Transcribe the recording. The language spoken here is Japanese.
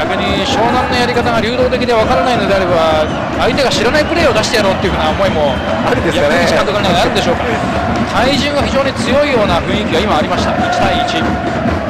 逆に湘南のやり方が流動的で分からないのであれば相手が知らないプレーを出してやろうっていうふな思いもあるですかね。監督の中であるんでしょうか。体重が非常に強いような雰囲気が今ありました。1対1